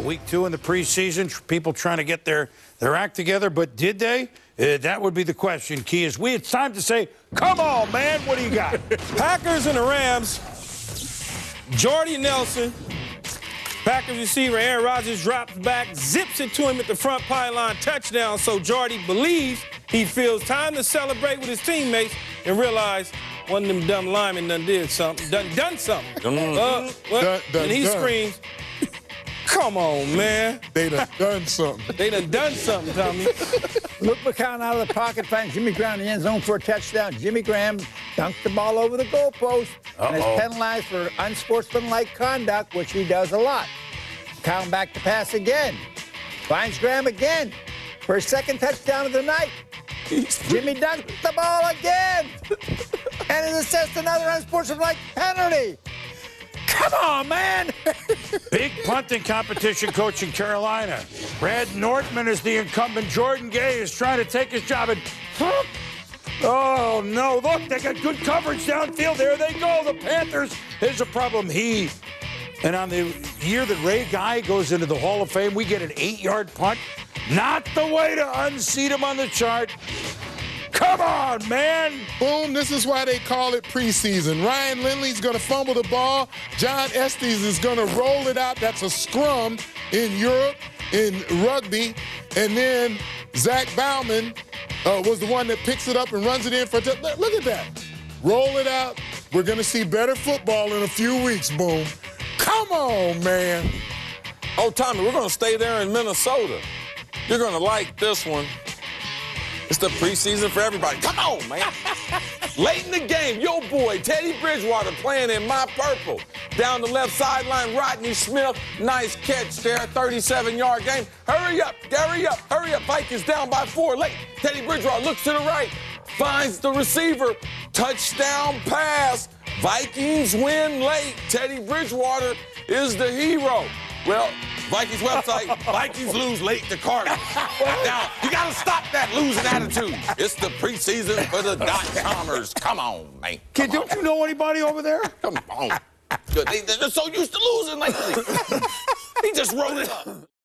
week two in the preseason, tr- people trying to get their, their act together, but did they? Uh, that would be the question, Key. Is we it's time to say, come on, man, what do you got? Packers and the Rams. Jordy Nelson. Packers receiver Aaron Rodgers drops back, zips it to him at the front pylon touchdown. So Jordy believes he feels time to celebrate with his teammates and realize one of them dumb linemen done did something, done done something. Uh, what? Done- done and he done. screams, "Come on, man! They done done something. They done done something, Tommy." Luke McCown out of the pocket finds Jimmy Graham in the end zone for a touchdown. Jimmy Graham dunked the ball over the goalpost and is penalized for unsportsmanlike conduct, which he does a lot. McCown back to pass again. Finds Graham again for a second touchdown of the night. Jimmy dunked the ball again and is assessed another unsportsmanlike penalty. Come on, man! Big punting competition coach in Carolina. Brad Nortman is the incumbent. Jordan Gay is trying to take his job. And oh no! Look, they got good coverage downfield. There they go. The Panthers. Here's a problem. He and on the year that Ray Guy goes into the Hall of Fame, we get an eight-yard punt. Not the way to unseat him on the chart. Come on, man. Boom, this is why they call it preseason. Ryan Lindley's going to fumble the ball. John Estes is going to roll it out. That's a scrum in Europe, in rugby. And then Zach Bauman uh, was the one that picks it up and runs it in for. Look look at that. Roll it out. We're going to see better football in a few weeks, Boom. Come on, man. Oh, Tommy, we're going to stay there in Minnesota. You're going to like this one. It's the preseason for everybody. Come on, man. Late in the game, your boy, Teddy Bridgewater playing in my purple. Down the left sideline, Rodney Smith. Nice catch there, 37 yard game. Hurry up, hurry up, hurry up. Vikings down by four. Late. Teddy Bridgewater looks to the right, finds the receiver. Touchdown pass. Vikings win late. Teddy Bridgewater is the hero. Well, Vikings website, Vikings lose late to Cardinals. now, you got to stop that losing attitude. It's the preseason for the dot comers. Come on, man. Kid, don't you know anybody over there? Come on. They, they're so used to losing lately. he just wrote it up.